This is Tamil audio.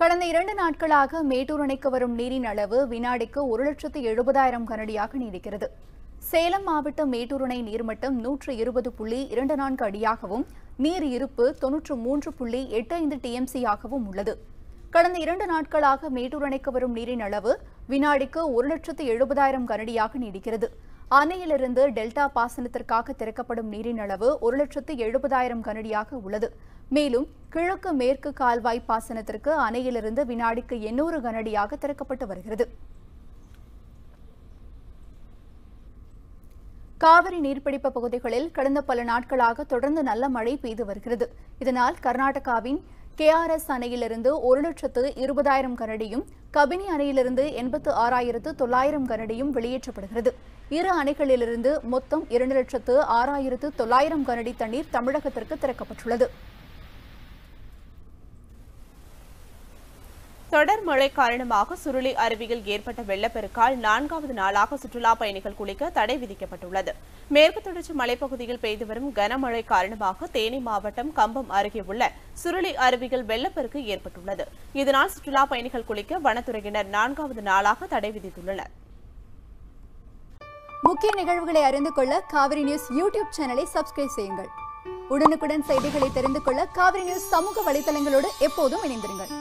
கடந்த இரண்டு நாட்களாக மேட்டூர் அணைக்கு வரும் நீரின் அளவு வினாடிக்கு ஒரு லட்சத்து எழுபதாயிரம் கனடியாக நீடிக்கிறது. சேலம் மாவட்டம் மேட்டூர் அணை நீர்மட்டம் நூற்று இருபது புள்ளி இரண்டு நான்கு அடியாகவும் நீர் இருப்பு தொன்னூற்று மூன்று புள்ளி எட்டு ஐந்து டிஎம்சியாகவும் உள்ளது. கடந்த இரண்டு நாட்களாக மேட்டூர் அணைக்கு வரும் நீரின் அளவு வினாடிக்கு ஒரு லட்சத்து எழுபதாயிரம் கனடியாக நீடிக்கிறது. அணையிலிருந்து டெல்டா பாசனத்திற்காக திறக்கப்படும் நீரின் அளவு ஒரு லட்சத்து எழுபதாயிரம் கனடியாக உள்ளது. மேலும் கிழக்கு மேற்கு கால்வாய் பாசனத்திற்கு அணையிலிருந்து வினாடிக்கு எண்ணூறு கனடியாக திறக்கப்பட்டு வருகிறது. காவிரி நீர்பிடிப்பு பகுதிகளில் கடந்த பல நாட்களாக தொடர்ந்து நல்ல மழை பெய்து வருகிறது. இதனால் கர்நாடகாவின் கேஆர்எஸ் அணையிலிருந்து ஒரு லட்சத்து இருபதாயிரம் கனடியும் கபினி அணையிலிருந்து எண்பத்து ஆறாயிரத்து தொள்ளாயிரம் கனடியும் வெளியேற்றப்படுகிறது. இரு அணைகளிலிருந்து மொத்தம் இரண்டு லட்சத்து ஆறாயிரத்து தொள்ளாயிரம் கனடி தண்ணீர் தமிழகத்திற்கு திறக்கப்பட்டுள்ளது. தொடர் மழை காரணமாக சுருளி அருவியில் ஏற்பட்ட வெள்ளப்பெருக்கால் நான்காவது நாளாக சுற்றுலா பயணிகள் குளிக்க தடை விதிக்கப்பட்டுள்ளது. மேற்கு தொடர்ச்சி மலைப்பகுதியில் பெய்து வரும் கனமழை காரணமாக தேனி மாவட்டம் கம்பம் அருகே உள்ள சுருளி அருவியில் வெள்ளப்பெருக்கு ஏற்பட்டுள்ளது. இதனால் சுற்றுலா பயணிகள் குளிக்க வனத்துறையினர் நான்காவது நாளாக தடை விதித்துள்ளனர். முக்கிய நிகழ்வுகளை அறிந்து கொள்ள காவிரி நியூஸ் யூடியூப் சேனலை சப்ஸ்கிரைப் செய்யுங்கள். உடனுக்குடன் செய்திகளை தெரிந்து கொள்ள காவிரி நியூஸ் சமூக வலைதளங்களோடு எப்போதும் இணைந்திருங்கள்.